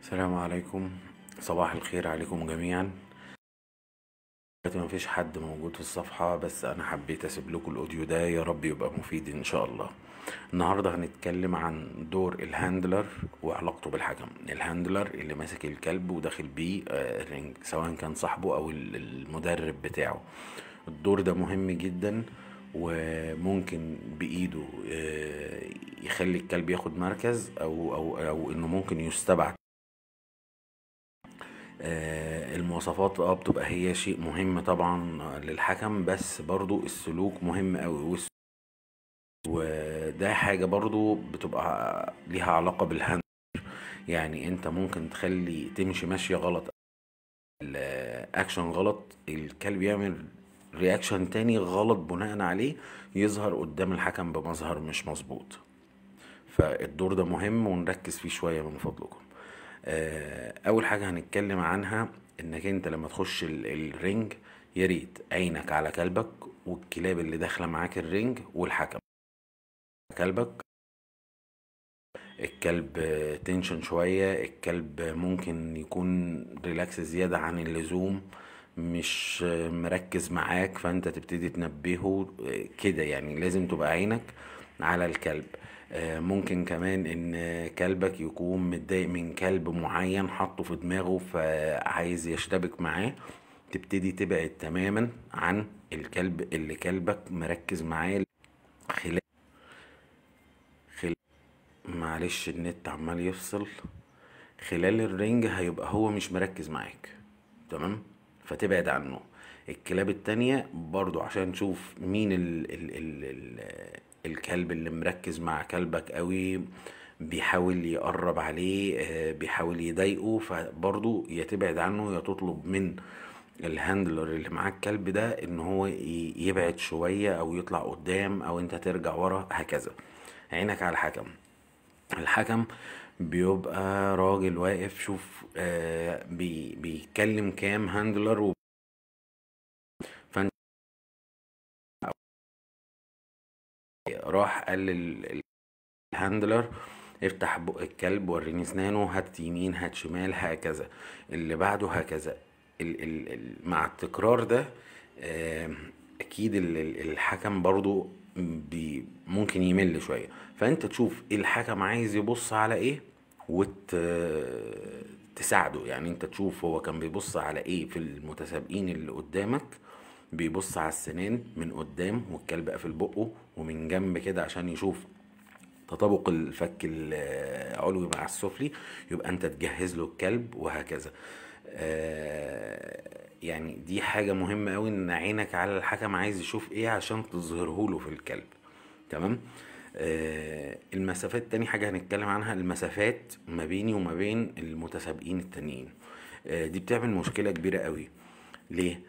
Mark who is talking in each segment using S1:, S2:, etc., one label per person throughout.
S1: السلام عليكم. صباح الخير عليكم جميعا. دلوقتي مفيش حد موجود في الصفحة بس أنا حبيت أسيب لكم ال audio ده. يا رب يبقى مفيد إن شاء الله. النهاردة هنتكلم عن دور ال handler وعلاقته بالحكم. ال handler اللي ماسك الكلب وداخل بيه آه، سواء كان صاحبه أو ال- المدرب بتاعه. الدور ده مهم جدا وممكن بإيده آه، يخلي الكلب ياخد مركز أو أو أو إنه ممكن يستبعد المواصفات آه بتبقى هي شيء مهم طبعا للحكم بس برضو السلوك مهم قوي وده حاجة برضو بتبقى ليها علاقة بال hand يعني أنت ممكن تخلي تمشي ماشية غلط الأكشن غلط الكلب يعمل reaction تاني غلط بناء عليه يظهر قدام الحكم بمظهر مش مظبوط. فالدور ده مهم ونركز فيه شوية من فضلكم. آه، أول حاجة هنتكلم عنها إنك أنت لما تخش ال- ال ring يا ريت عينك على كلبك والكلاب اللي داخلة معاك ال ring والحكم. كلبك الكلب آه، tension شوية الكلب ممكن يكون relax زيادة عن اللزوم مش آه، مركز معاك فأنت تبتدي تنبهه آه، كده يعني لازم تبقى عينك على الكلب. آه، ممكن كمان إن كلبك يكون متضايق من كلب معين حاطه في دماغه فعايز يشتبك معاه تبتدي تبعد تماما عن الكلب اللي كلبك مركز معاه خلال خلال معلش النت عمال يفصل. خلال ال ring هيبقى هو مش مركز معاك. تمام؟ فتبعد عنه. الكلاب التانية برضو عشان تشوف مين ال ال ال ال الكلب اللي مركز مع كلبك قوي بيحاول يقرب عليه آه، بيحاول يضايقه فبرضو يا تبعد عنه يا تطلب من ال handler اللي معاك الكلب ده إن هو يبعد شوية أو يطلع قدام أو أنت ترجع ورا هكذا. عينك على الحكم. الحكم بيبقى راجل واقف شوف آه بي بيتكلم كام handler راح قال لل- ال handler افتح بق الكلب وريني اسنانه هات يمين هات شمال هكذا. اللي بعده هكذا. ال ال ال مع التكرار ده أكيد ال- ال- الحكم برضو بي ممكن يمل شوية. فأنت تشوف الحكم عايز يبص على إيه؟ وت تساعده. يعني أنت تشوف هو كان بيبص على إيه في المتسابقين اللي قدامك بيبص على السنان من قدام والكلب قافل بقه ومن جنب كده عشان يشوف تطابق الفك العلوي مع السفلي يبقى انت تجهز له الكلب وهكذا. آه، يعني دي حاجة مهمة قوي إن عينك على الحكم عايز يشوف إيه عشان تظهره له في الكلب. تمام؟ آه، المسافات تاني حاجة هنتكلم عنها المسافات ما بيني وما بين المتسابقين التانيين. آه، دي بتعمل مشكلة كبيرة قوي ليه؟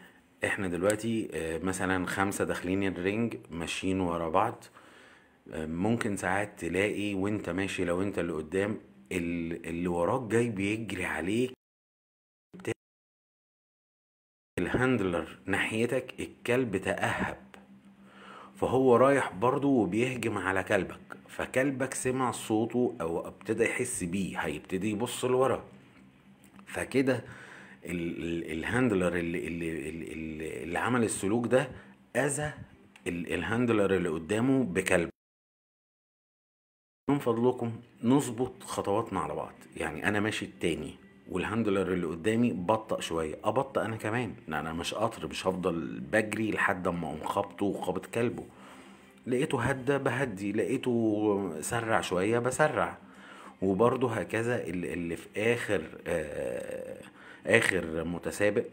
S1: إحنا دلوقتي آه، مثلا خمسة داخلين الرينج ماشيين ورا بعض. آه، ممكن ساعات تلاقي وانت ماشي لو انت اللي قدام ال- اللي وراك جاي بيجري عليك. ال handler ناحيتك الكلب تأهب. فهو رايح برضه وبيهجم على كلبك. فكلبك سمع صوته أو ابتدى يحس بيه هيبتدي يبص لورا. فكده ال handler اللي, اللي, اللي, اللي عمل السلوك ده أذى ال- ال handler اللي قدامه بكلب. من فضلكم نظبط خطواتنا على بعض. يعني أنا ماشي التاني وال handler اللي قدامي بطأ شوية. أبطأ أنا كمان. أنا مش قطر مش هفضل بجري لحد أما أقوم خبطه وخبط كلبه. لقيته هدى بهدي لقيته سرع شوية بسرع. وبرضه هكذا اللي اللي في آخر آه آخر متسابق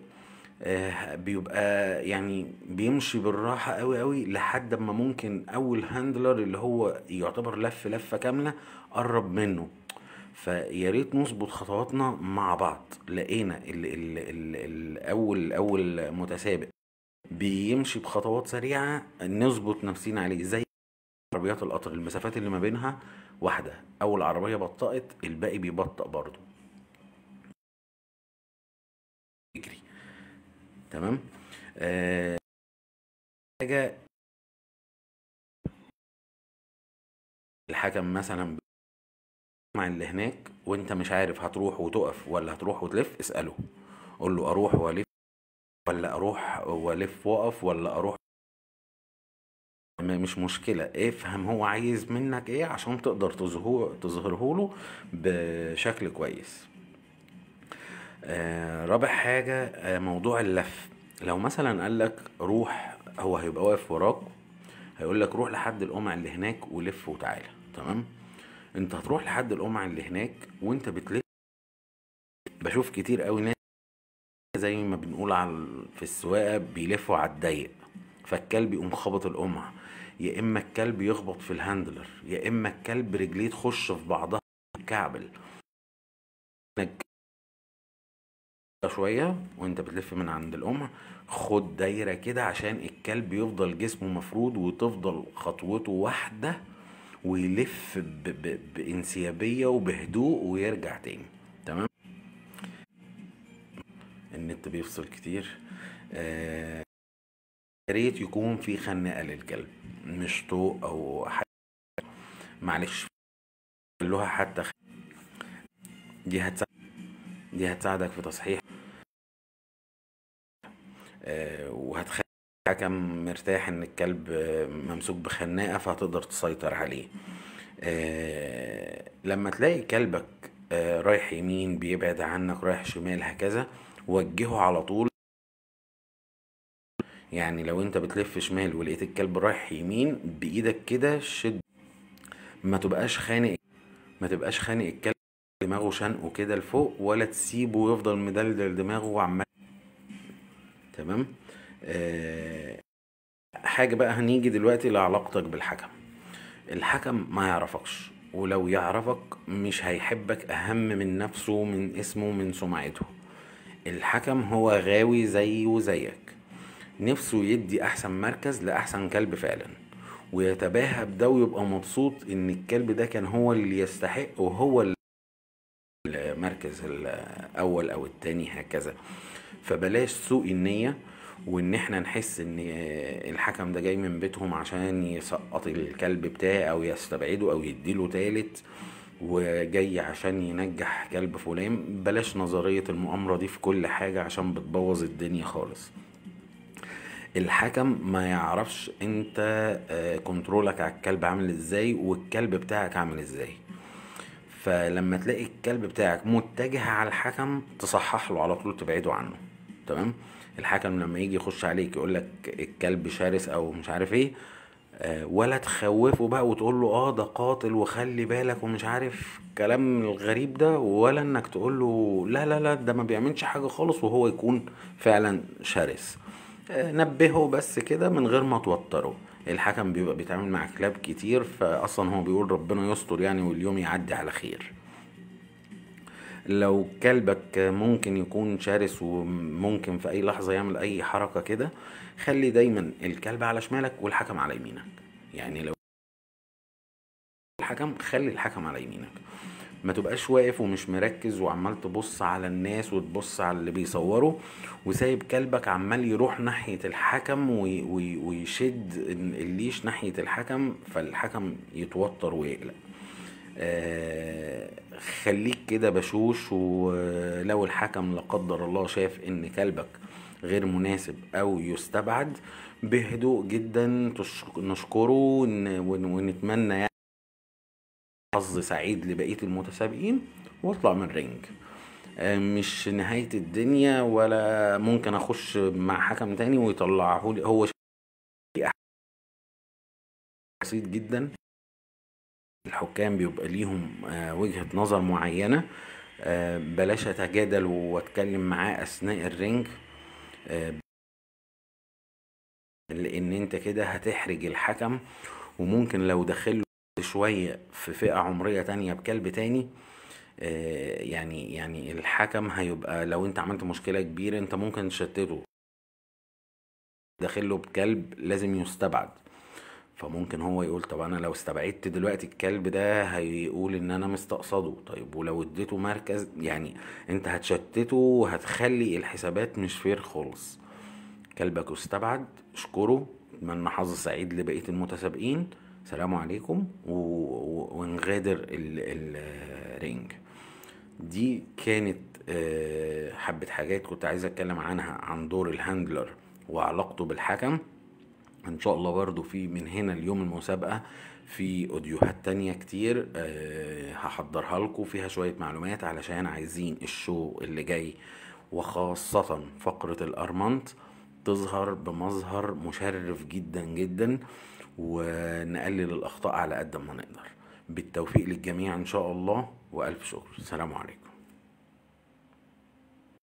S1: آه بيبقى يعني بيمشي بالراحة قوي قوي لحد ما ممكن أول handler اللي هو يعتبر لف لفة كاملة قرب منه. فيا ريت نظبط خطواتنا مع بعض. لقينا ال ال ال الأول أول متسابق بيمشي بخطوات سريعة نظبط نفسينا عليه. زي عربيات القطر المسافات اللي ما بينها واحدة. أول عربية بطأت الباقي بيبطأ برضه. تمام؟ آه حاجة الحكم مثلا مع اللي هناك وانت مش عارف هتروح وتقف ولا هتروح وتلف اسأله. قول له أروح وألف ولا أروح وألف وأقف ولا أروح. مش مشكلة. افهم هو عايز منك إيه عشان تقدر تظهر تظهره له بشكل كويس. آه رابع حاجة آه موضوع اللف. لو مثلا قالك روح هو هيبقى واقف وراك هيقول لك روح لحد القمع اللي هناك ولف وتعالى تمام؟ انت هتروح لحد القمع اللي هناك وانت بتلف. بشوف كتير قوي ناس زي ما بنقول على في السواقة بيلفوا على الضيق. فالكلب يقوم خبط القمع. يا إما الكلب يخبط في الهاندلر يا إما الكلب رجليه تخش في بعضها كعبل. شوية وانت بتلف من عند القمع خد دايرة كده عشان الكلب يفضل جسمه مفرود وتفضل خطوته واحدة ويلف ب... ب... بانسيابية وبهدوء ويرجع تاني. تمام؟ النت بيفصل كتير. آه، ريت يكون في خناقة للكلب مش طوق أو حاجة. معلش. خلوها حتى خ- دي هتساعد دي هتساعدك في تصحيح وهتخلي الحكم مرتاح إن الكلب ممسوك بخناقة فهتقدر تسيطر عليه. آه، لما تلاقي كلبك آه، رايح يمين بيبعد عنك رايح شمال هكذا وجهه على طول. يعني لو انت بتلف شمال ولقيت الكلب رايح يمين بإيدك كده شد. ما تبقاش خانق ما تبقاش خانق الكلب دماغه شنقه كده لفوق ولا تسيبه يفضل مدلدل دماغه وعمال تمام؟ آه حاجة بقى هنيجي دلوقتي لعلاقتك بالحكم. الحكم ما يعرفكش ولو يعرفك مش هيحبك أهم من نفسه من اسمه من سمعته. الحكم هو غاوي زيه وزيك. نفسه يدي أحسن مركز لأحسن كلب فعلا. ويتباهى بده ويبقى مبسوط إن الكلب ده كان هو اللي يستحق وهو اللي المركز الأول أو التاني هكذا. فبلاش سوء النية وإن إحنا نحس إن الحكم ده جاي من بيتهم عشان يسقط الكلب بتاعي أو يستبعده أو يديله تالت وجاي عشان ينجح كلب فلان. بلاش نظرية المؤامرة دي في كل حاجة عشان بتبوظ الدنيا خالص. الحكم ما يعرفش أنت آه، كنترولك على الكلب عامل إزاي والكلب بتاعك عامل إزاي. فلما تلاقي الكلب بتاعك متجه على الحكم تصحح له على طول تبعده عنه. تمام؟ الحكم لما يجي يخش عليك يقول لك الكلب شرس أو مش عارف إيه آه، ولا تخوفه بقى وتقول له آه ده قاتل وخلي بالك ومش عارف كلام الغريب ده ولا إنك تقول له لا لا لا ده ما بيعملش حاجة خالص وهو يكون فعلا شرس. آه، نبهه بس كده من غير ما توتره. الحكم بيبقى بيتعامل مع كلاب كتير فاصلا هو بيقول ربنا يستر يعني واليوم يعدي على خير. لو كلبك ممكن يكون شرس وممكن في أي لحظة يعمل أي حركة كده خلي دايما الكلب على شمالك والحكم على يمينك. يعني لو الحكم خلي الحكم على يمينك. ما تبقاش واقف ومش مركز وعمال تبص على الناس وتبص على اللي بيصوروا وسايب كلبك عمال يروح ناحية الحكم وي وي ويشد الليش ناحية الحكم فالحكم يتوتر ويقلق. آه، خليك كده بشوش ولو الحكم لا قدر الله شاف إن كلبك غير مناسب أو يستبعد بهدوء جدا نشكره ون- ون- ونتمنى يعني حظ سعيد لبقية المتسابقين واطلع من ال ring آه، مش نهاية الدنيا ولا ممكن أخش مع حكم تاني ويطلعه لي هو بسيط جدا. الحكام بيبقى ليهم آه، وجهة نظر معينة. آه، بلاش أتجادل وأتكلم معاه أثناء ال ring. لأن أنت كده هتحرج الحكم. وممكن لو دخله شوية في فئة عمرية تانية بكلب تاني آه، يعني يعني الحكم هيبقى لو انت عملت مشكلة كبيرة انت ممكن تشتته. داخله بكلب لازم يستبعد. فممكن هو يقول طب أنا لو استبعدت دلوقتي الكلب ده هيقول إن أنا مستقصده. طيب ولو اديته مركز يعني انت هتشتته وهتخلي الحسابات مش فير خالص. كلبك استبعد اشكره اتمنى حظ سعيد لبقية المتسابقين. سلام عليكم ونغادر ال- ال ring دي كانت آه، حبة حاجات كنت عايز أتكلم عنها عن دور ال handler وعلاقته بالحكم. إن شاء الله برضو في من هنا اليوم المسابقة في audioهات تانية كتير آه، هحضرها لكم. فيها شوية معلومات علشان عايزين ال show اللي جاي وخاصة فقرة الأرمنت تظهر بمظهر مشرف جدا جدا. ونقلل الأخطاء على قد ما نقدر. بالتوفيق للجميع إن شاء الله وألف شكر. السلام عليكم.